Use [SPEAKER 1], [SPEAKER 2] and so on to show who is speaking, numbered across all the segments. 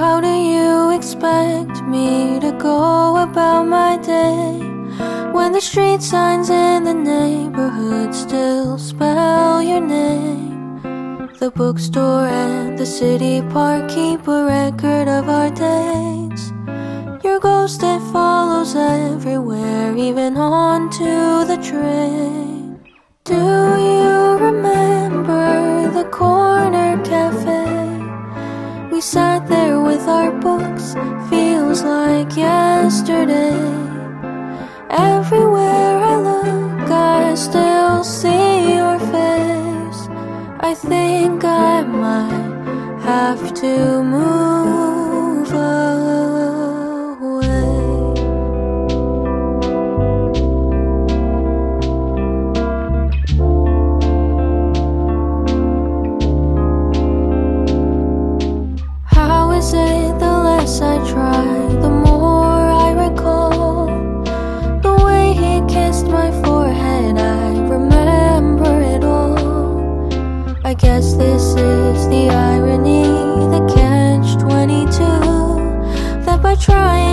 [SPEAKER 1] How do you expect me to go about my day when the street signs in the neighborhood still spell your name? The bookstore and the city park keep a record of our days. Your ghost it follows everywhere, even onto the train. Do you remember We sat there with our books, feels like yesterday. Everywhere I look, I still see your face. I think I might have to move That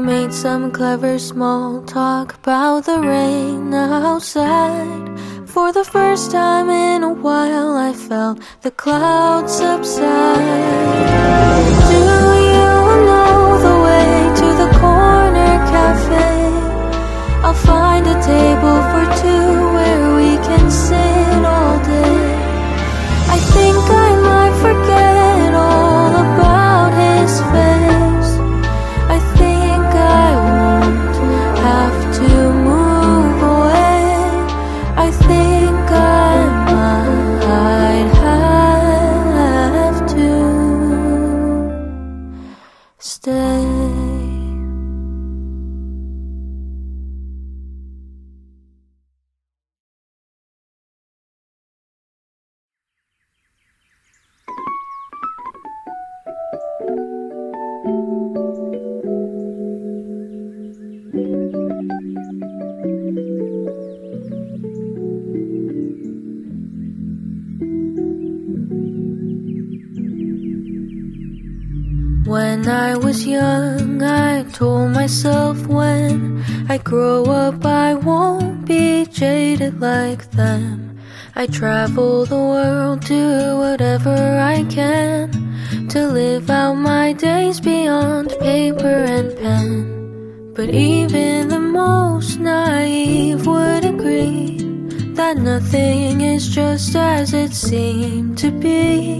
[SPEAKER 1] You made some clever small talk about the rain outside. For the first time in a while, I felt the clouds subside. Do you know the way to the corner cafe? I'll find a table for two where we can sit I travel the world, do whatever I can to live out my days beyond paper and pen. But even the most naive would agree that nothing is just as it seemed to be.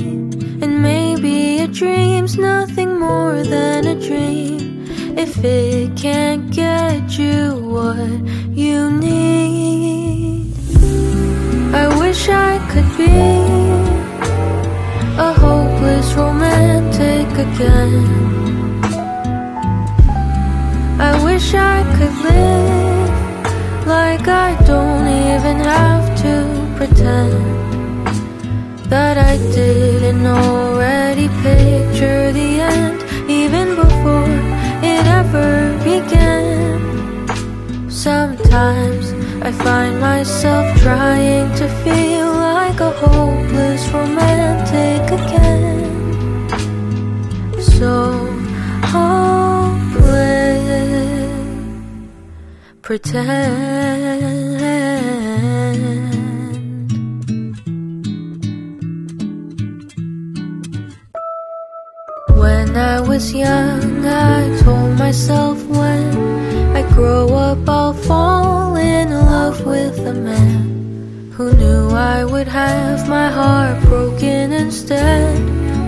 [SPEAKER 1] And maybe a dream's nothing more than a dream if it can't get you what you need. I wish I could be a hopeless romantic again. I wish I could live like I don't even have to pretend that I didn't already picture the end even before it ever began. Sometimes I find myself trying to feel like a hopeless romantic again. So hopeless, pretend. When I was young, I told myself when I grow up, I'll a man who knew I would have my heart broken instead.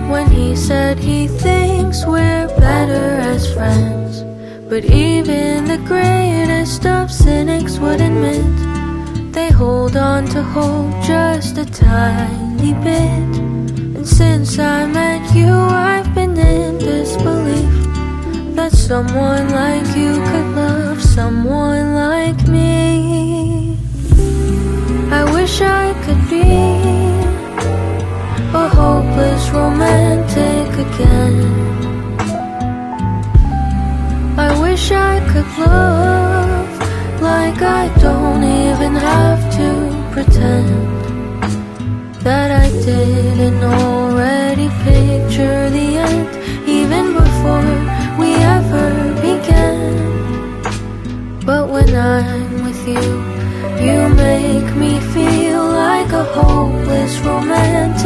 [SPEAKER 1] When he said he thinks we're better as friends. But even the greatest of cynics would admit they hold on to hope just a tiny bit. And since I met you, I've been in disbelief that someone like you could love someone like me. I wish I could be a hopeless romantic again. I wish I could love like I don't even have to pretend that I didn't already picture the end even before we ever began. But when I'm with you, you make me hopeless romantic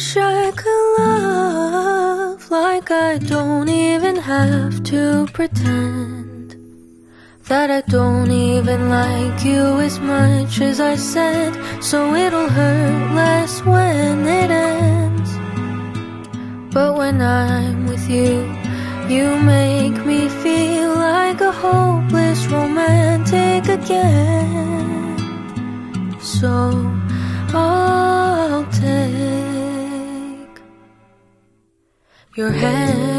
[SPEAKER 1] wish I could love like I don't even have to pretend that I don't even like you as much as I said, so it'll hurt less when it ends. But when I'm with you, you make me feel like a hopeless romantic again. So I'll take your hand.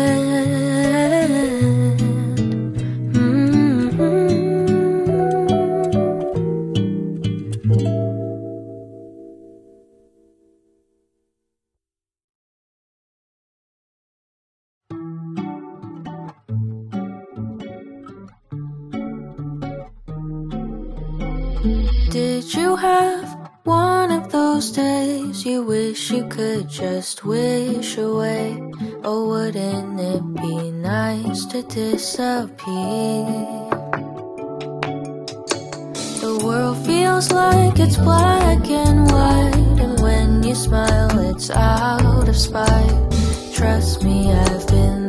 [SPEAKER 1] Did you have one of those days you wish you could just wish away? Oh, wouldn't it be nice to disappear? The world feels like it's black and white, and when you smile, it's out of spite. Trust me, I've been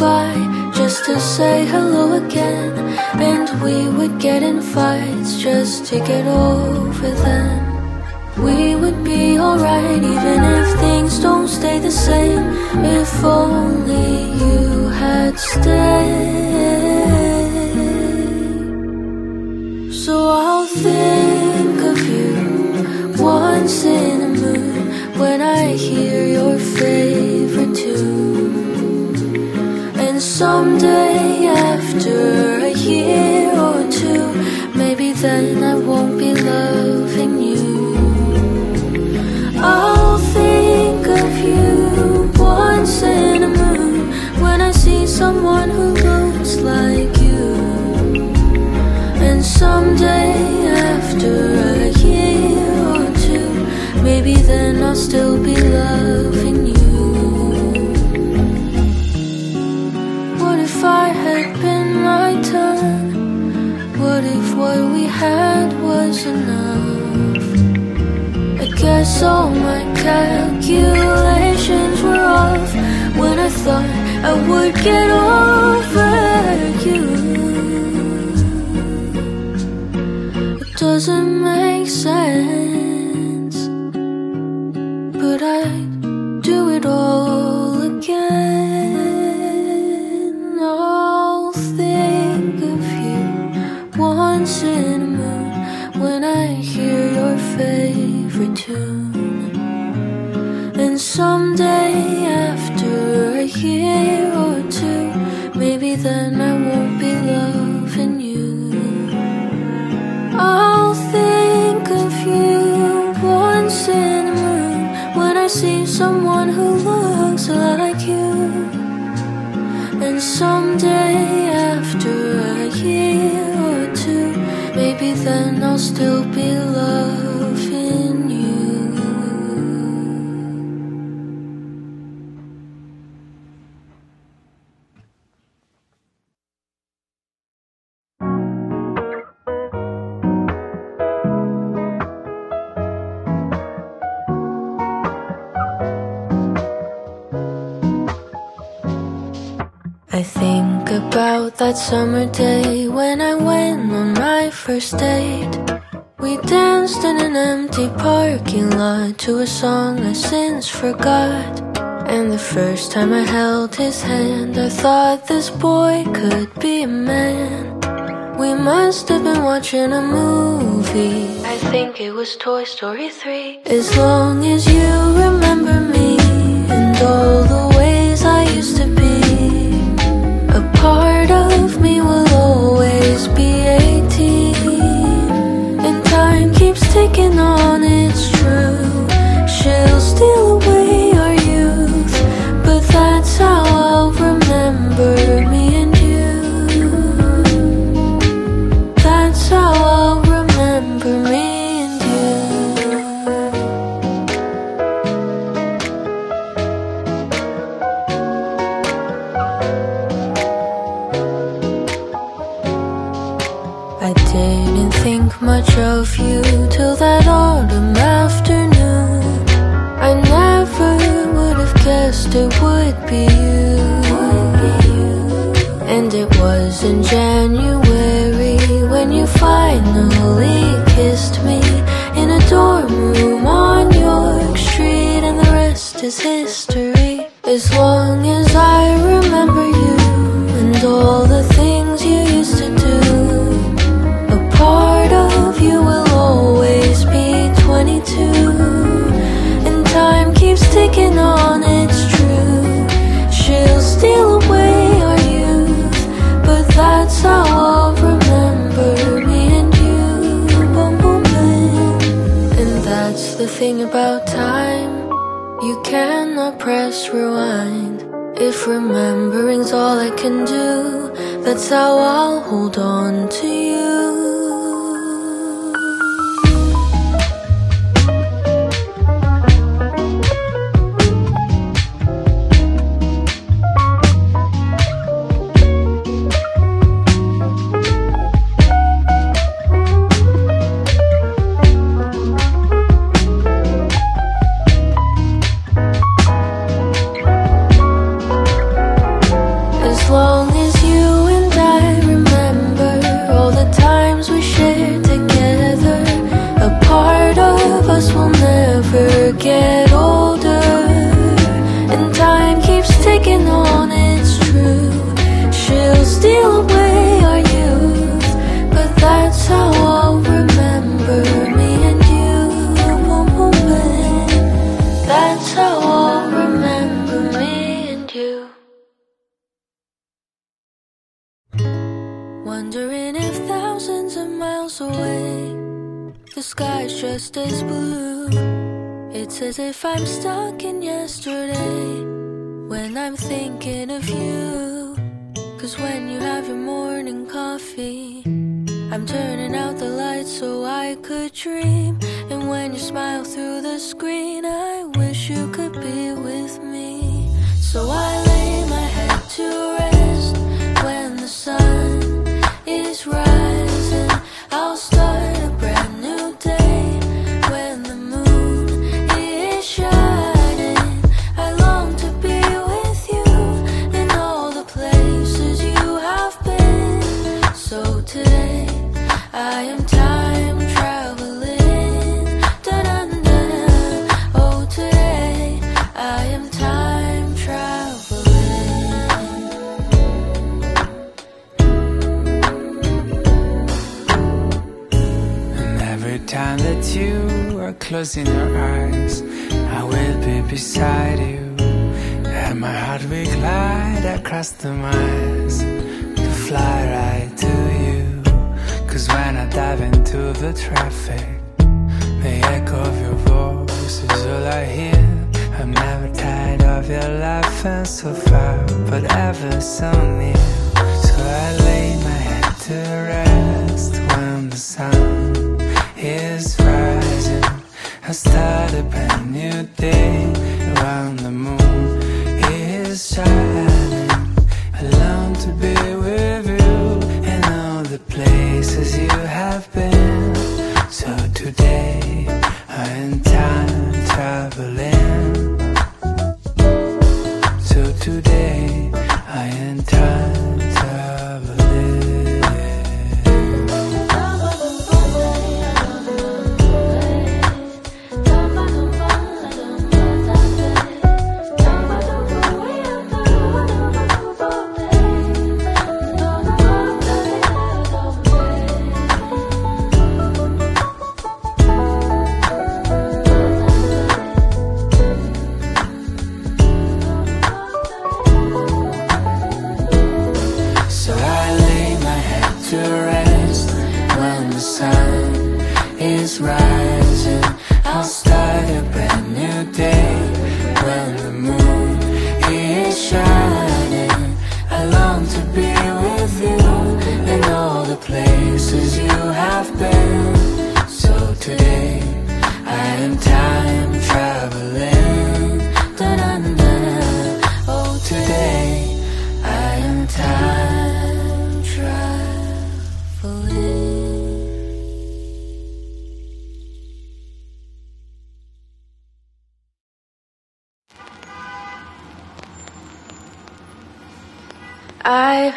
[SPEAKER 1] goodbye just to say hello again. And we would get in fights just to get over them. We would be alright even if things don't stay the same. If only you had stayed. So I'll think of you once in a moon when I hear your face. Someday after a year or two, maybe then I won't be loving you. I'll think of you once in a moon when I see someone who looks like you. And someday after a year or two, maybe then I'll still be loving you. So my calculations were off When I thought I would get off. someone who looks like you. And someday. hot summer day when I went on my first date. We danced in an empty parking lot to a song I since forgot. And the first time I held his hand, I thought this boy could be a man. We must have been watching a movie. I think it was Toy Story 3. As long as you remember me and all the ways I used to be apart taking on its true. She'll drove you till that autumn afternoon. I never would have guessed it would be you. And it was in January when you finally kissed me In a dorm room on York Street and the rest is history. As long as I thing about time. You cannot press rewind. If remembering's all I can do, that's how I'll hold on to you.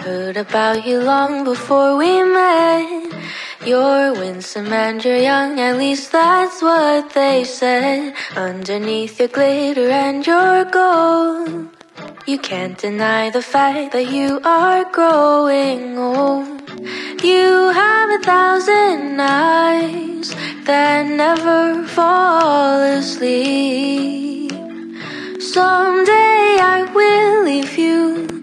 [SPEAKER 1] Heard about you long before we met. You're winsome and you're young, at least that's what they said. Underneath your glitter and your gold, you can't deny the fact that you are growing old. You have a thousand eyes that never fall asleep. Someday I will leave you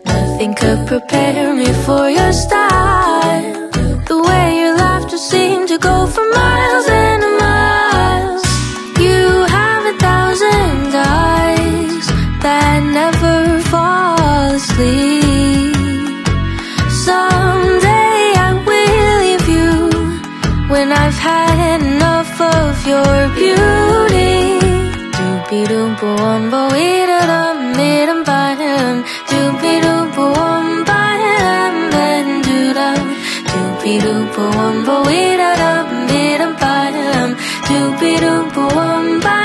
[SPEAKER 1] Nothing could prepare me for your style. The way your laughter seemed to go for miles and miles. You have a thousand eyes that never fall asleep. Someday I will leave you when I've had enough of your beauty. Doopy doopy doom boom bo da dum dum boom bam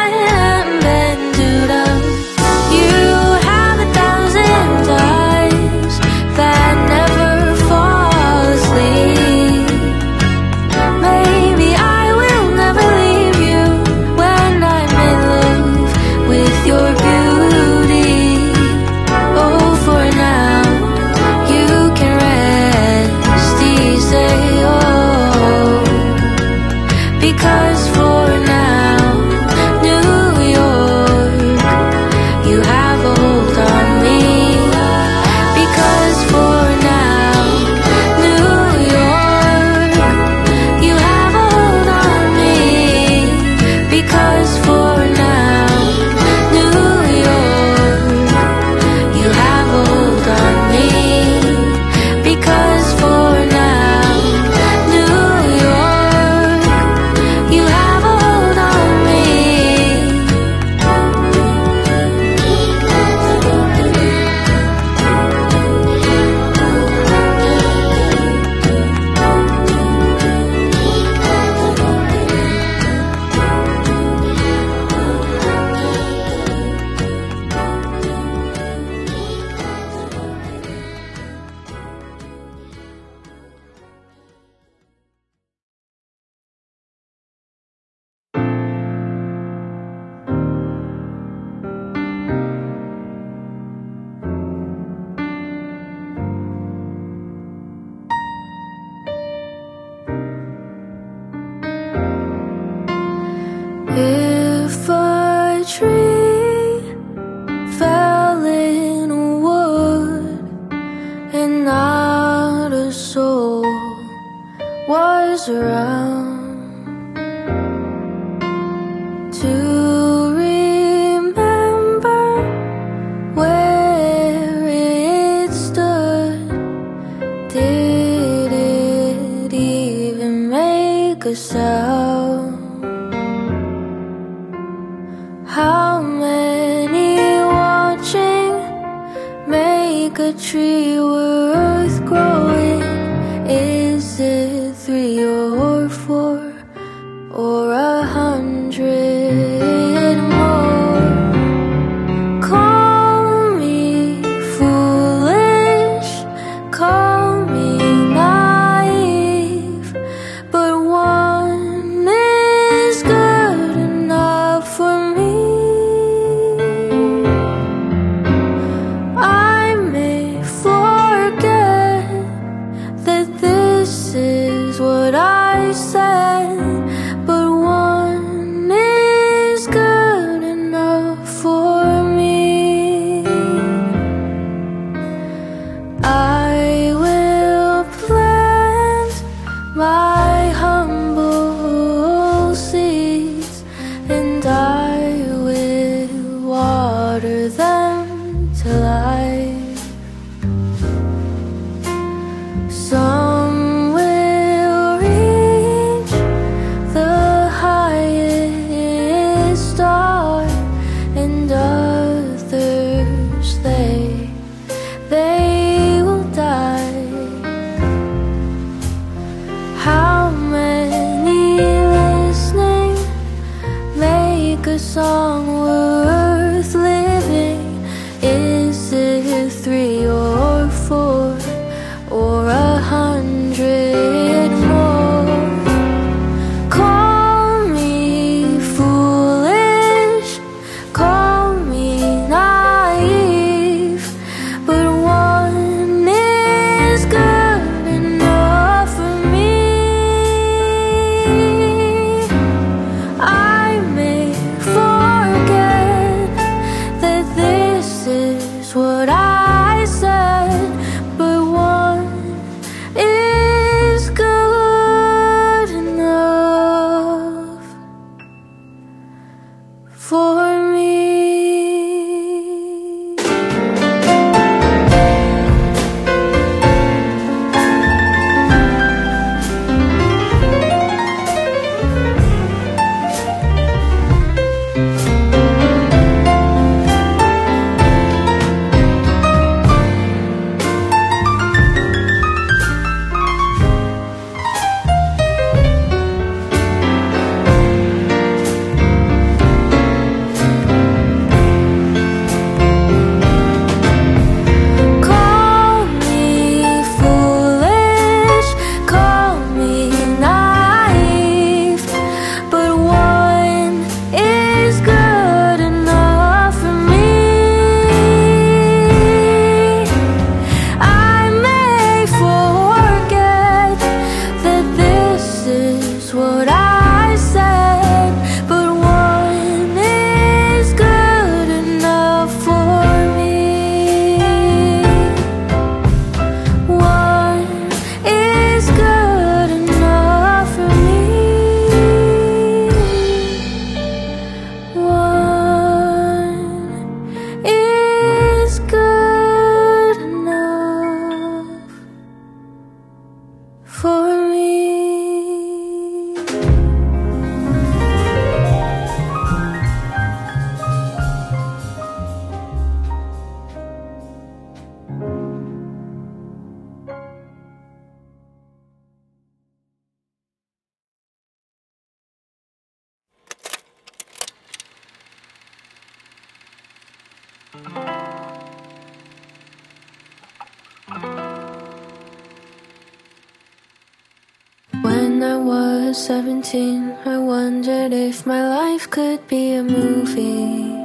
[SPEAKER 1] When I was 17, I wondered if my life could be a movie.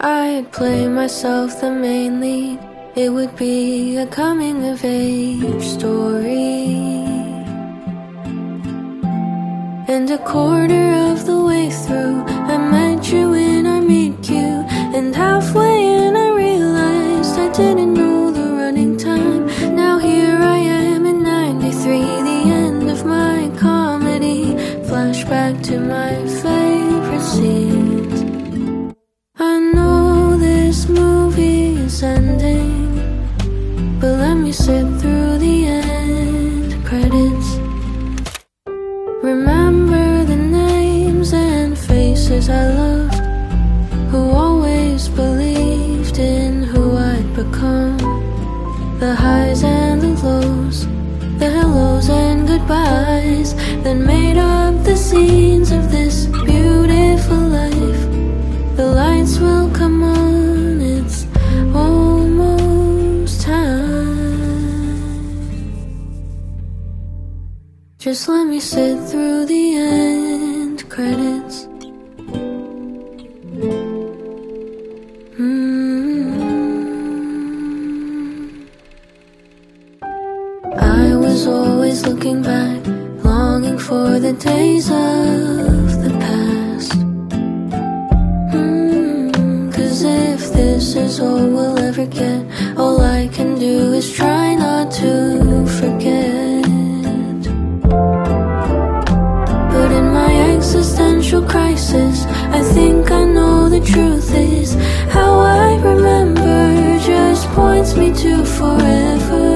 [SPEAKER 1] I'd play myself the main lead, it would be a coming of age story. And a quarter of the way through, I met you and halfway in Just let me sit through the end credits. crisis. I think I know the truth is How I remember just points me to forever.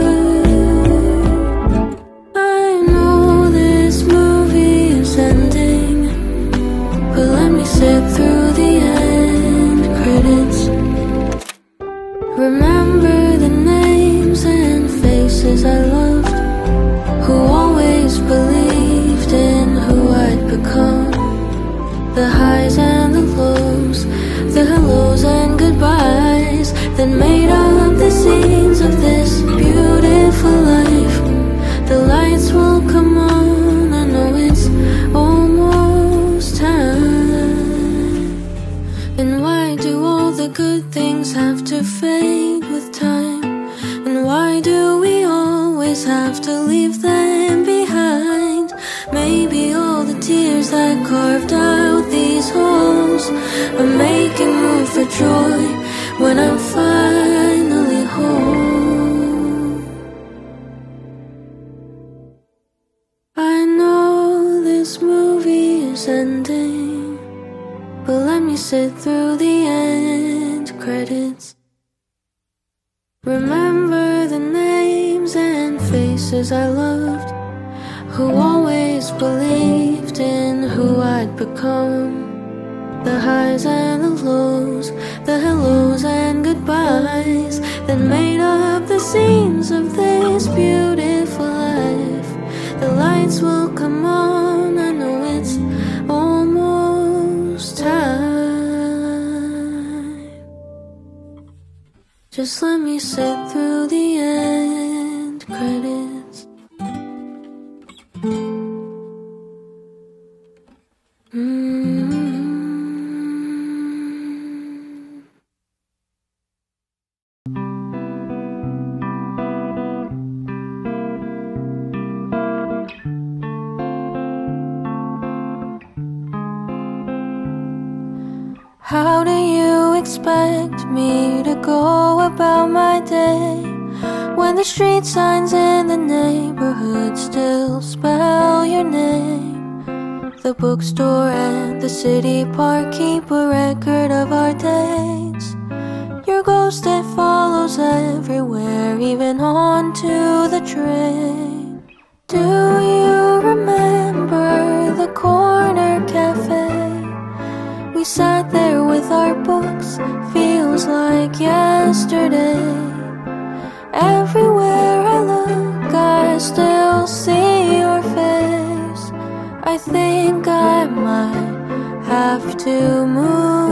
[SPEAKER 1] How do you expect me to go about my day when the street signs in the neighborhood still spell your name? The bookstore and the city park keep a record of our days. Your ghost it follows everywhere, even onto the train. Do you remember the corner cafe? We sat books, feels like yesterday. Everywhere I look, I still see your face. I think I might have to move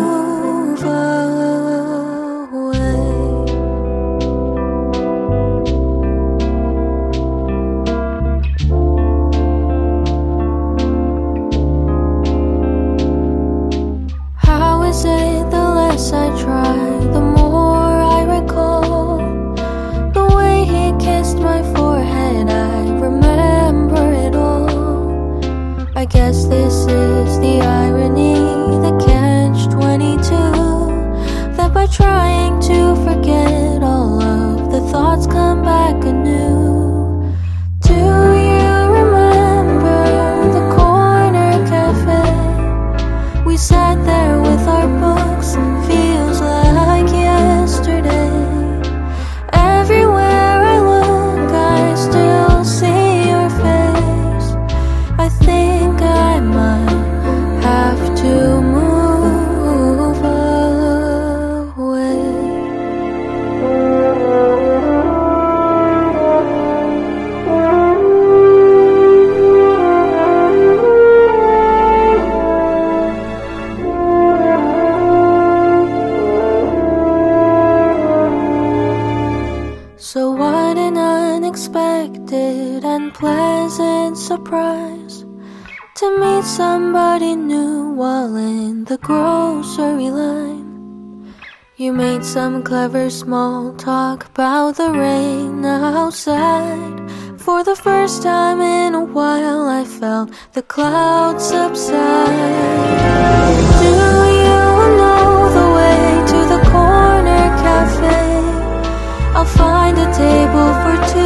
[SPEAKER 1] You made some clever small talk about the rain outside. For the first time in a while, I felt the clouds subside. Do you know the way to the corner cafe? I'll find a table for two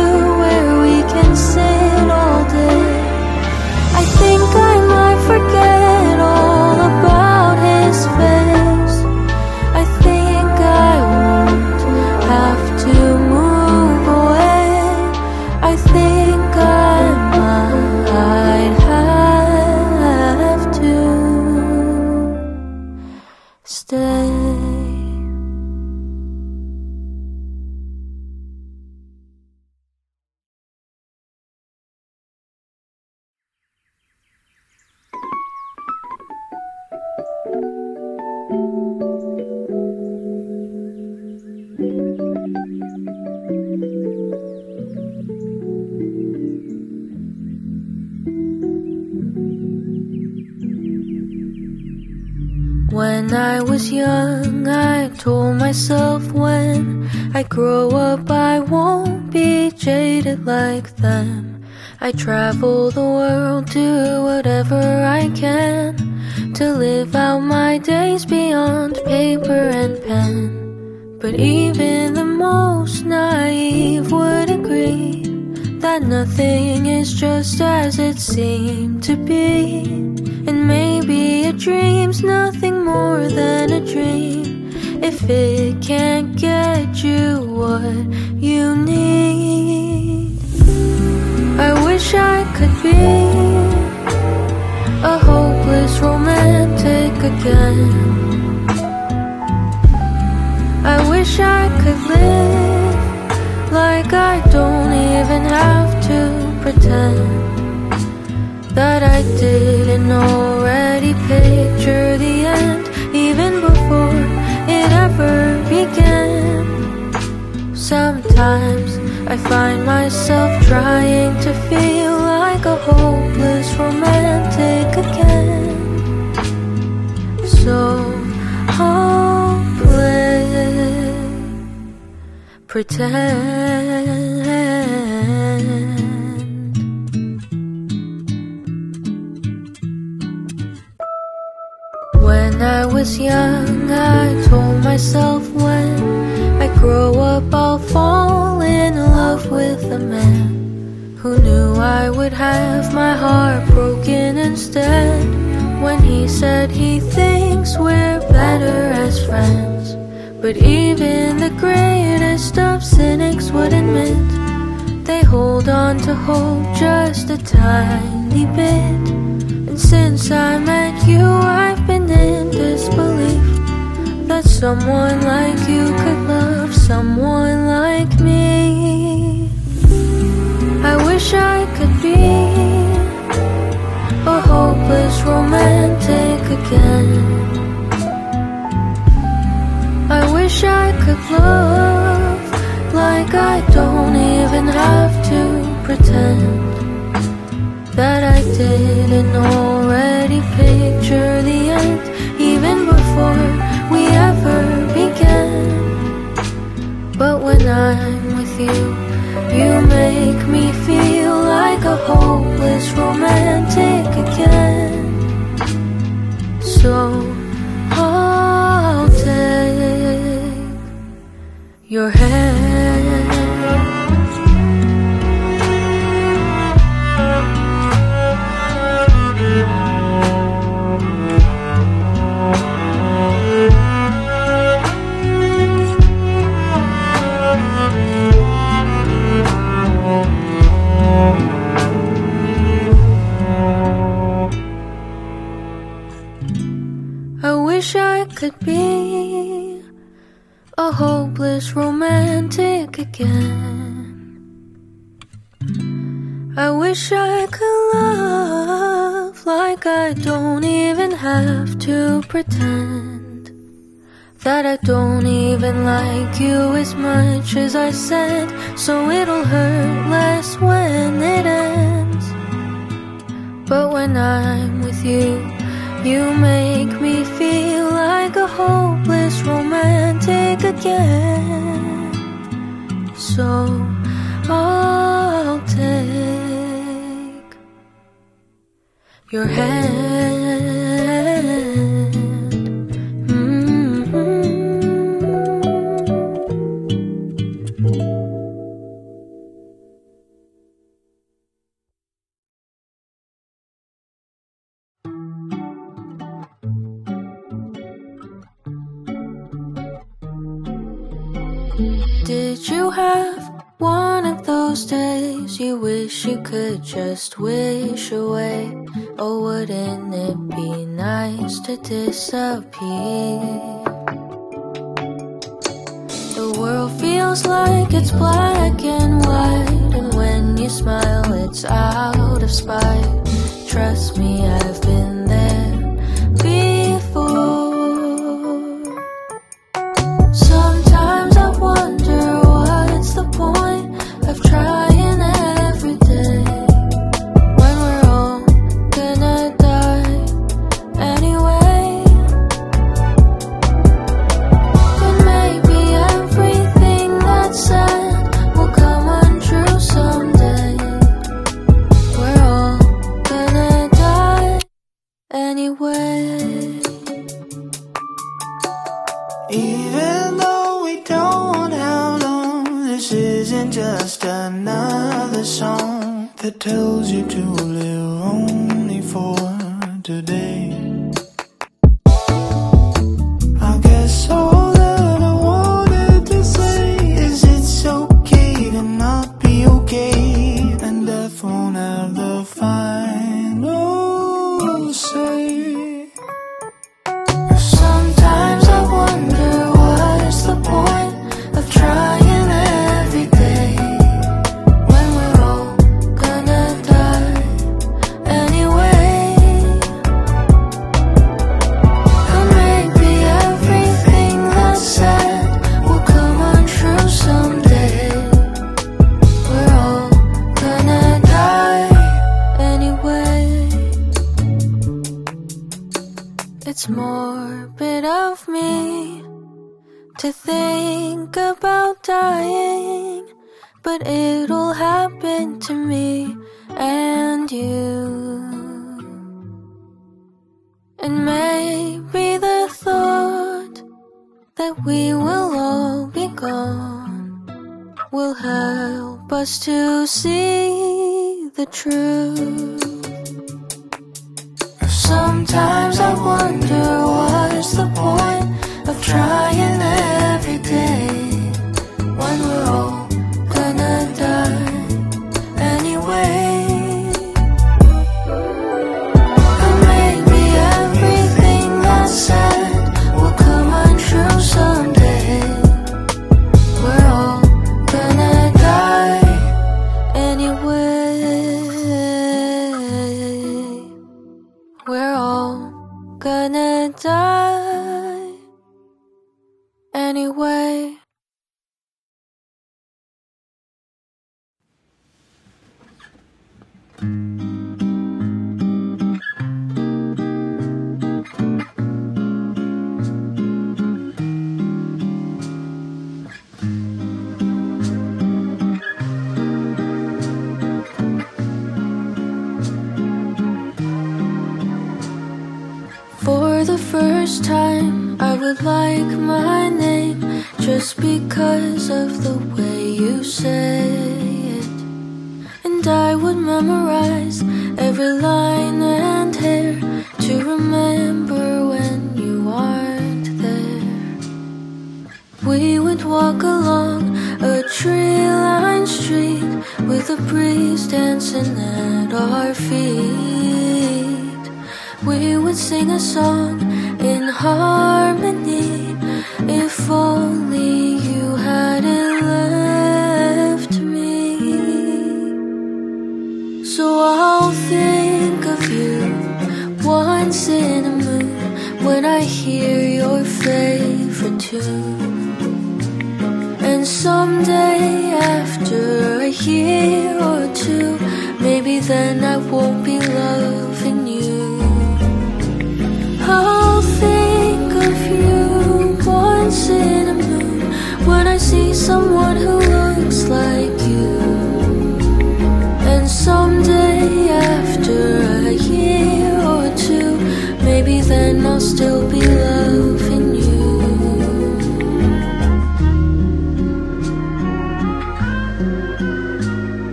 [SPEAKER 1] grow up, I won't be jaded like them. I travel the world, do whatever I can to live out my days beyond paper and pen. But even the most naive would agree that nothing is just as it seemed to be. And maybe a dream's nothing more than a dream if it can't get you what you need. I wish I could be a hopeless romantic again. I wish I could live like I don't even have to pretend that I didn't already picture the end even Sometimes I find myself trying to feel like a hopeless romantic again. So hopeless, pretend. When I was young, I told myself when grow up, I'll fall in love with a man who knew I would have my heart broken instead. When he said he thinks we're better as friends, but even the greatest of cynics would admit they hold on to hope just a tiny bit. And since I met you, I've been in someone like you could love someone like me. I wish I could be a hopeless romantic again. I wish I could love like I don't even have to pretend that I didn't already picture the end even before But when I'm with you, you make me 吃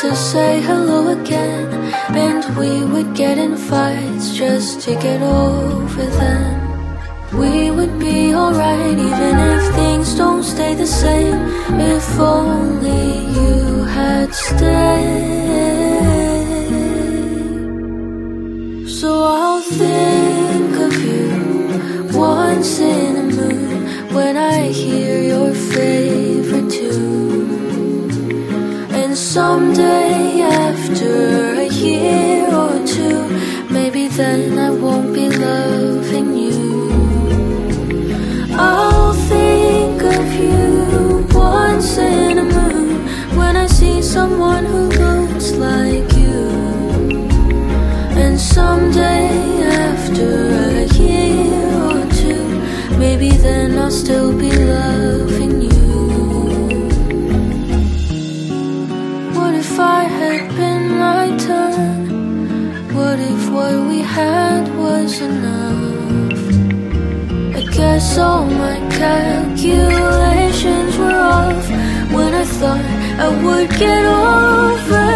[SPEAKER 1] to say hello again. And we would get in fights just to get over them. We would be alright even if things don't stay the same. If only you had stayed. So I'll think of you once in a moon when I hear. Someday after a year or two, maybe then I won't be loving you. I'll think of you once in a moon when I see someone who looks like you. And someday after a year or two, maybe then I'll still be loved. Guess all my calculations were off when I thought I would get over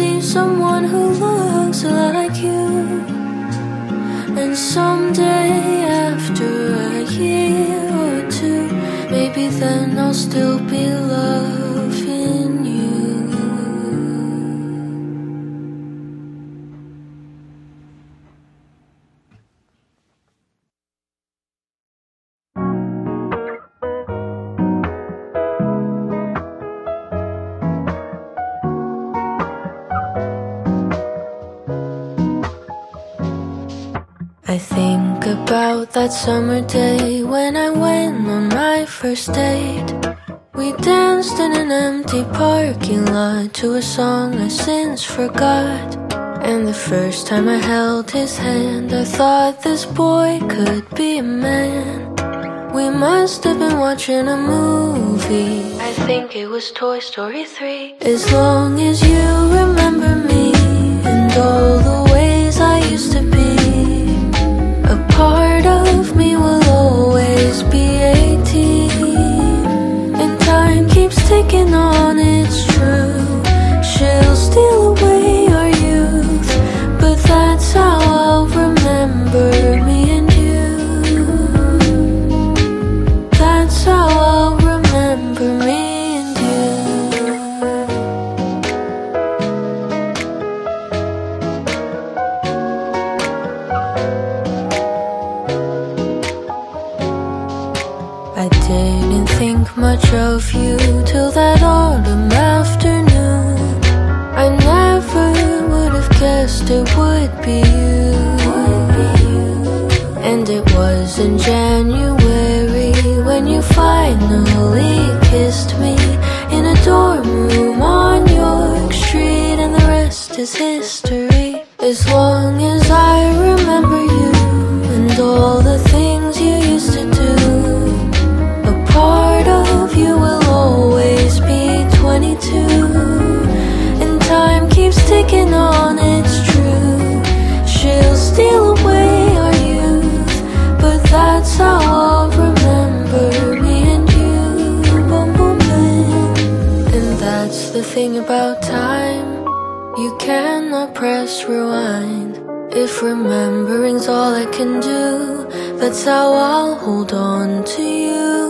[SPEAKER 1] see someone who looks like you. And someday after a year or two, maybe then I'll still be loving that summer day when I went on my first date. We danced in an empty parking lot to a song I since forgot. And the first time I held his hand, I thought this boy could be a man. We must have been watching a movie. I think it was Toy Story 3. As long as you remember me and all the ways I used to be. A part of me will always be 18 And time keeps ticking on, it's true. She'll steal of you till that autumn afternoon. I never would have guessed it would be you. And it was in January when you finally kissed me in a dorm room on York Street, and the rest is history. As long as I remember you and all the things thing about time You cannot press rewind. If remembering's all I can do That's how I'll hold on to you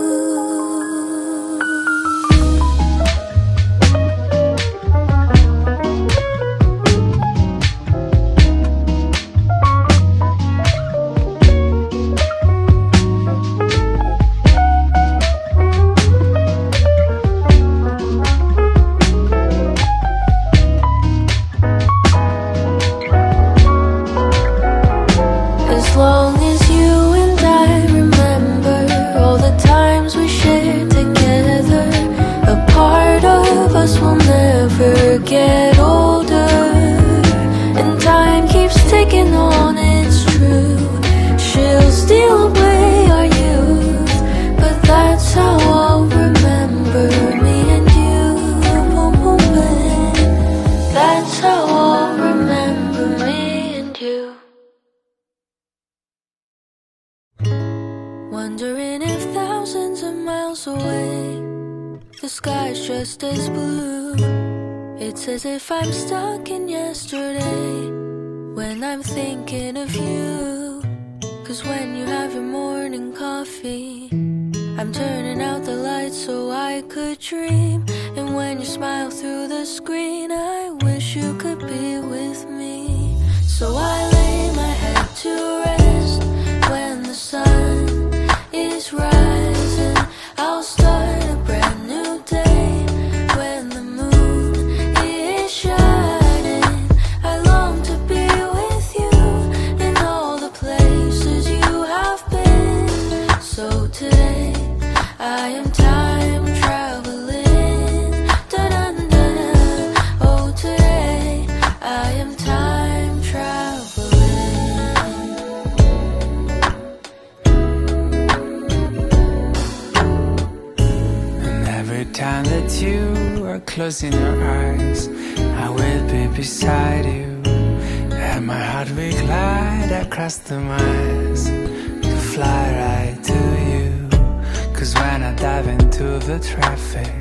[SPEAKER 1] fait.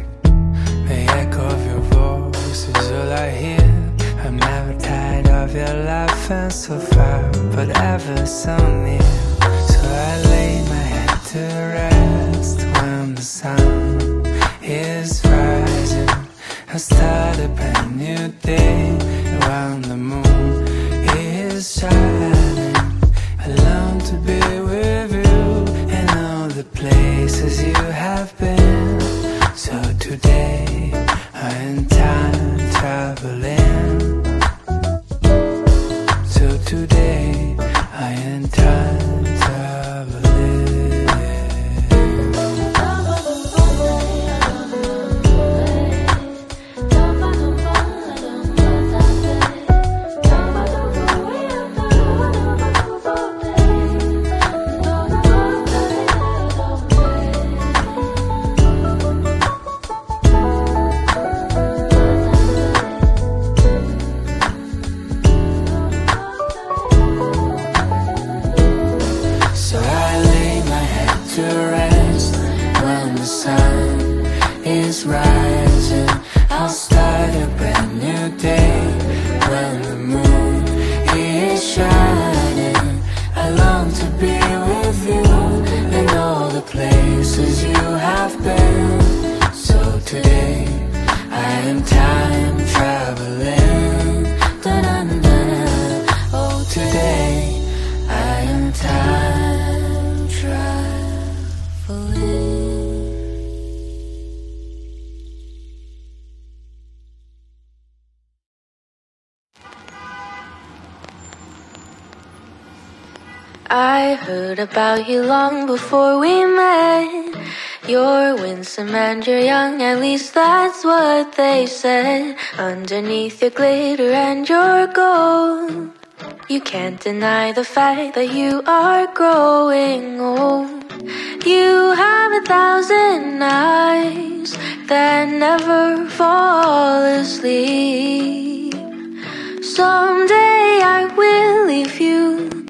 [SPEAKER 1] heard about you long before we met. You're winsome and you're young, at least that's what they said. Underneath your glitter and your gold, you can't deny the fact that you are growing old. You have a thousand eyes that never fall asleep. Someday I will leave you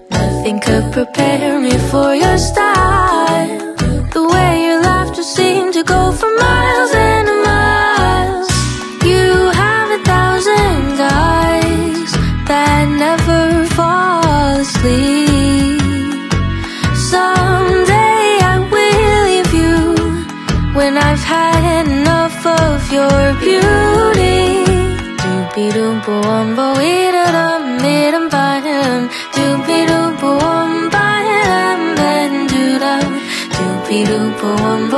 [SPEAKER 1] Nothing could prepare me for your style The way your laughter seemed to go for miles and miles. You have a thousand eyes that never fall asleep. Someday I will leave you When I've had enough of your beauty. Doobie doobo umbo ee pirupo, un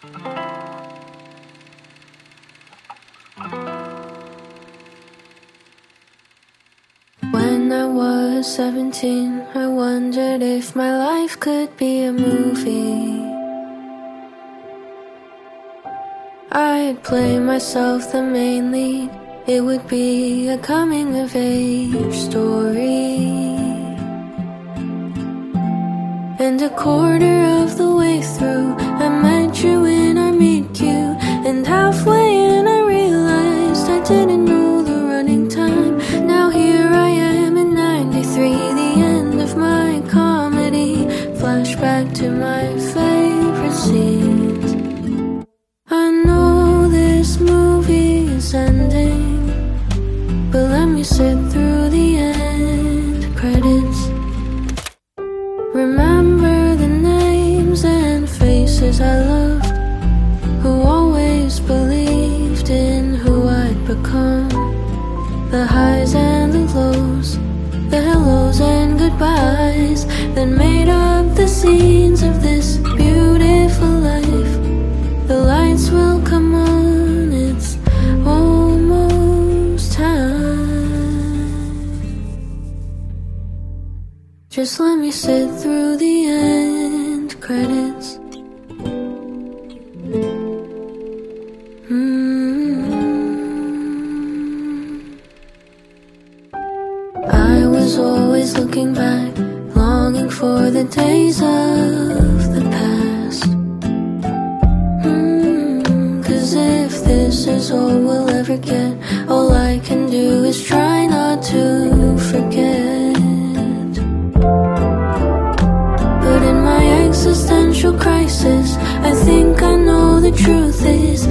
[SPEAKER 1] When I was 17, I wondered if my life could be a movie. I'd play myself the main lead, it would be a coming of age story. And a quarter of the way through, I met true when I meet you. And halfway in I realized I didn't truth is